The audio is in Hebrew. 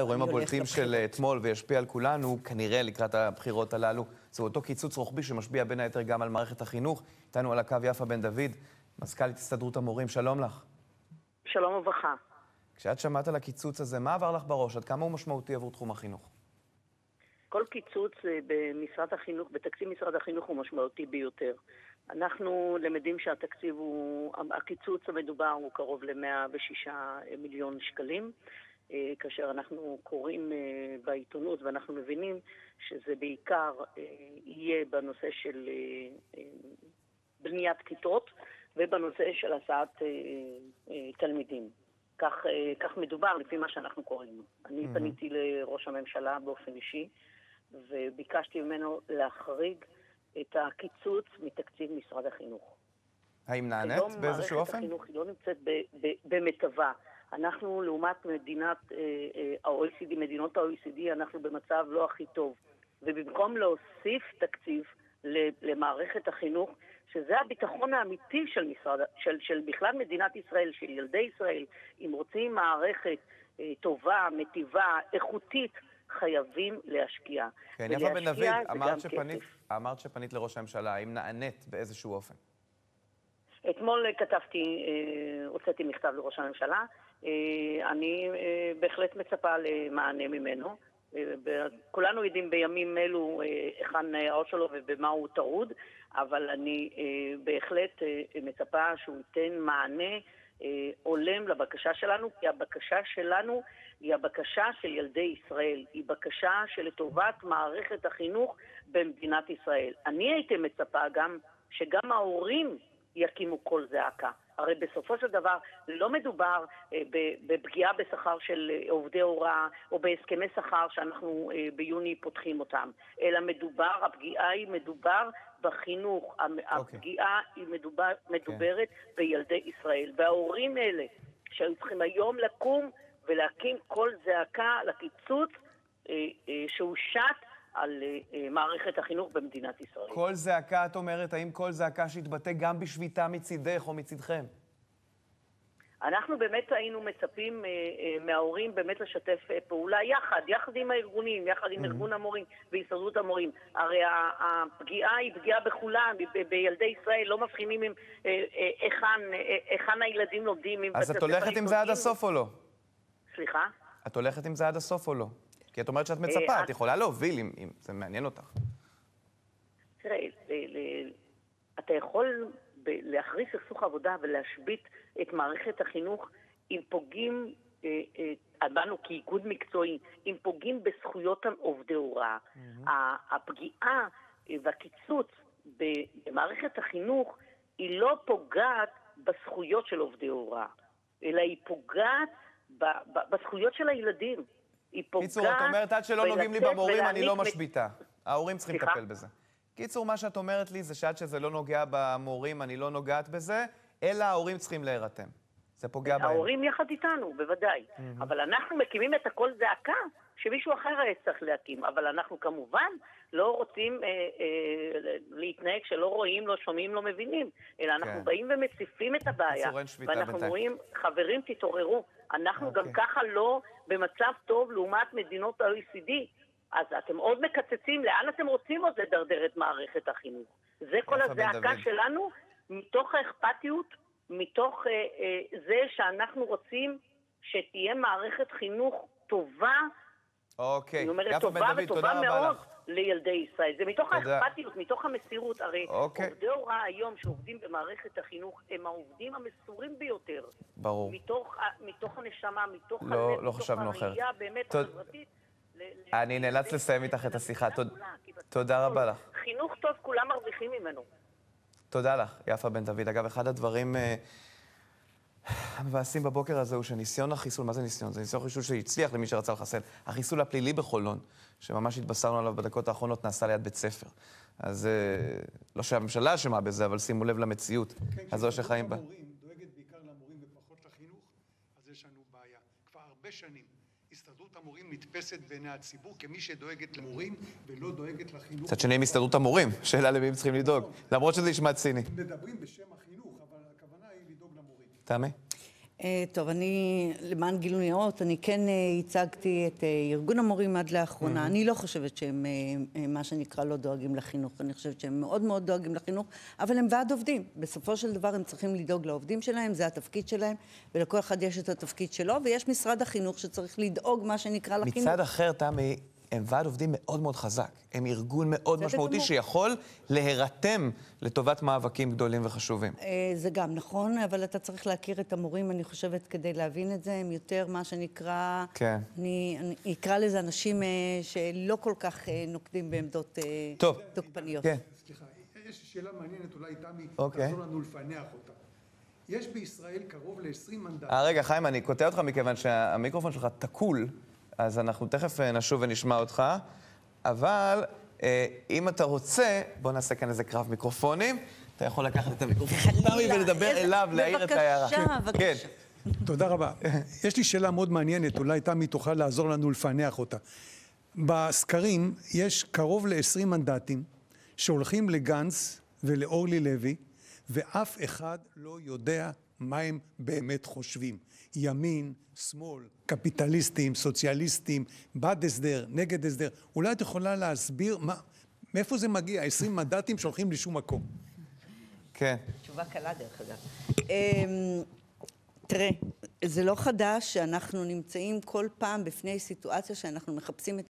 האירועים הבולטים של אתמול וישפיע על כולנו, כנראה לקראת הבחירות הללו, זה אותו קיצוץ רוחבי שמשפיע בין היתר גם על מערכת החינוך. איתנו על הקו יפה בן דוד, מזכ"לית הסתדרות המורים, שלום לך. שלום וברכה. כשאת שמעת על הקיצוץ הזה, מה עבר לך בראש? עד כמה הוא משמעותי עבור תחום החינוך? כל קיצוץ אה, במשרד החינוך, בתקציב משרד החינוך הוא משמעותי ביותר. אנחנו למדים שהתקציב הוא, הקיצוץ המדובר הוא קרוב ל-106 מיליון שקלים. אה, כאשר אנחנו קוראים אה, בעיתונות ואנחנו מבינים שזה בעיקר יהיה בנושא של בניית כיתות ובנושא של הסעת תלמידים. כך, כך מדובר לפי מה שאנחנו קוראים. אני mm-hmm. פניתי לראש הממשלה באופן אישי וביקשתי ממנו להחריג את הקיצוץ מתקציב משרד החינוך. האם נענית באיזשהו אופן? מערכת החינוך היא לא נמצאת במיטבה. אנחנו, לעומת מדינת אה, אה, ה-OECD, מדינות ה-OECD, אנחנו במצב לא הכי טוב. ובמקום להוסיף תקציב למערכת החינוך, שזה הביטחון האמיתי של, משרד, של, של בכלל מדינת ישראל, של ילדי ישראל, אם רוצים מערכת אה, טובה, מטיבה, איכותית, חייבים להשקיע. כן, יפה בן דוד, אמרת שפנית, אמרת שפנית לראש הממשלה, האם נענית באיזשהו אופן? אתמול כתבתי, הוצאתי מכתב לראש הממשלה. אה, אני אה, בהחלט מצפה למענה ממנו. כולנו יודעים בימים אלו היכן האות שלו ובמה הוא טרוד, אבל אני בהחלט מצפה שהוא ייתן מענה הולם לבקשה שלנו, כי הבקשה שלנו היא הבקשה של ילדי ישראל, היא בקשה שלטובת מערכת החינוך במדינת ישראל. אני הייתי מצפה גם שגם ההורים יקימו קול זעקה. הרי בסופו של דבר לא מדובר אה, בפגיעה בשכר של אה, עובדי הוראה או בהסכמי שכר שאנחנו אה, ביוני פותחים אותם, אלא מדובר, הפגיעה היא מדובר בחינוך, okay. אוקיי. הפגיעה היא מדובר, מדוברת okay. בילדי ישראל. וההורים האלה שהיו צריכים היום לקום ולהקים קול זעקה לקיצוץ אה, שהושת על אה, מערכת החינוך במדינת ישראל. קול זעקה, את אומרת, האם קול זעקה שיתבטא גם בשביתה מצידך או מצידכם? אנחנו באמת היינו מצפים אה, אה, מההורים באמת לשתף אה, פעולה יחד, יחד עם הארגונים, יחד עם mm-hmm. ארגון המורים והסתדרות המורים. הרי הפגיעה היא פגיעה בכולם, בילדי ישראל, לא מבחינים עם היכן הילדים לומדים. אז את הולכת עם זה עד הסוף או לא? סליחה? את הולכת עם זה עד הסוף או לא? כי את אומרת שאת מצפה, אה, את יכולה להוביל אם זה מעניין אותך. תראה, אתה יכול להכריז סכסוך עבודה ולהשבית את מערכת החינוך אם פוגעים אה, אה, בנו כאיגוד מקצועי, אם פוגעים בזכויות עובדי הוראה. הפגיעה והקיצוץ במערכת החינוך היא לא פוגעת בזכויות של עובדי הוראה, אלא היא פוגעת בזכויות של הילדים. היא פוגעת... קיצור, את אומרת, עד שלא נוגעים לי במורים, אני לא משביתה. ההורים צריכים לטפל בזה. קיצור, מה שאת אומרת לי זה שעד שזה לא נוגע במורים, אני לא נוגעת בזה, אלא ההורים צריכים להירתם. זה פוגע בהם. ההורים יחד איתנו, בוודאי. Mm-hmm. אבל אנחנו מקימים את הקול זעקה שמישהו אחר היה צריך להקים. אבל אנחנו כמובן לא רוצים אה, אה, להתנהג שלא רואים, לא שומעים, לא מבינים. אלא אנחנו כן. באים ומציפים את הבעיה. ואנחנו אומרים, חברים, תתעוררו. אנחנו okay. גם אוקיי. ככה לא במצב טוב לעומת מדינות ה-OECD. אז אתם עוד מקצצים, לאן אתם רוצים עוד לדרדר את מערכת החינוך? זה כל הזעקה שלנו, מתוך האכפתיות, מתוך אה, אה, זה שאנחנו רוצים שתהיה מערכת חינוך טובה, אוקיי. אני אומרת טובה וטובה מאוד לילדי ישראל. זה מתוך האכפתיות, מתוך המסירות. הרי אוקיי. עובדי הוראה היום שעובדים במערכת החינוך הם העובדים המסורים ביותר. ברור. מתוך, מתוך הנשמה, מתוך לא, הלב, לא מתוך הראייה באמת החברתית. אני נאלץ לסיים איתך את השיחה. תודה רבה לך. חינוך טוב, כולם מרוויחים ממנו. תודה לך, יפה בן דוד. אגב, אחד הדברים אה, המבאסים בבוקר הזה הוא שניסיון החיסול, מה זה ניסיון? זה ניסיון חיסול שהצליח למי שרצה לחסל. החיסול הפלילי בחולון, שממש התבשרנו עליו בדקות האחרונות, נעשה ליד בית ספר. אז אה, לא שהממשלה אשמה בזה, אבל שימו לב למציאות הזו שחיים בה. דואגת בעיקר למורים ופחות לחינוך, אז יש לנו בעיה. כבר הרבה שנים הסתדרות המורים נתפסת בעיני הציבור כמי שדואגת למורים ולא דואגת לחינוך. מצד שני עם הסתדרות המורים, שאלה למי הם צריכים לדאוג, למרות שזה נשמע ציני. מדברים בשם החינוך, אבל הכוונה היא לדאוג למורים. תמי? אה, טוב, אני, למען גילוי נאות, אני כן אה, ייצגתי את אה, ארגון המורים עד לאחרונה. אני לא חושבת שהם, מה שנקרא, לא דואגים לחינוך. אני חושבת שהם מאוד מאוד דואגים לחינוך, אבל הם ועד עובדים. בסופו של דבר הם צריכים לדאוג לעובדים שלהם, זה התפקיד שלהם, ולכל אחד יש את התפקיד שלו, ויש משרד החינוך שצריך לדאוג, מה שנקרא, לחינוך. מצד אחר, תמי, הם ועד עובדים מאוד מאוד חזק. הם ארגון מאוד משמעותי גמור. שיכול להירתם לטובת מאבקים גדולים וחשובים. אה, זה גם נכון, אבל אתה צריך להכיר את המורים, אני חושבת, כדי להבין את זה. הם יותר מה שנקרא... כן. אני, אני אקרא לזה אנשים אה, שלא כל כך אה, נוקטים בעמדות טוב. תוקפניות. כן. סליחה, יש שאלה מעניינת, אולי תמי אוקיי. תעזור לנו לפענח אותה. יש בישראל קרוב ל-20 מנדטים. אה, רגע, חיים, אני קוטע אותך מכיוון שהמיקרופון שלך תקול, אז אנחנו תכף אה, נשוב ונשמע אותך, אבל אה, אם אתה רוצה, בוא נעשה כאן איזה קרב מיקרופונים. אתה יכול לקחת את המיקרופון של תמי ולדבר אליו, להעיר את ההערה. בבקשה, בבקשה. כן. תודה רבה. יש לי שאלה מאוד מעניינת, אולי תמי תוכל לעזור לנו לפענח אותה. בסקרים יש קרוב ל-20 מנדטים שהולכים לגנץ ולאורלי לוי, ואף אחד לא יודע מה הם באמת חושבים. ימין, שמאל, קפיטליסטים, סוציאליסטים, בעד הסדר, נגד הסדר. אולי את יכולה להסביר מה, מאיפה זה מגיע, 20 מנדטים שהולכים לשום מקום. כן. תשובה קלה, דרך אגב. אמ, תראה, זה לא חדש שאנחנו נמצאים כל פעם בפני סיטואציה שאנחנו מחפשים את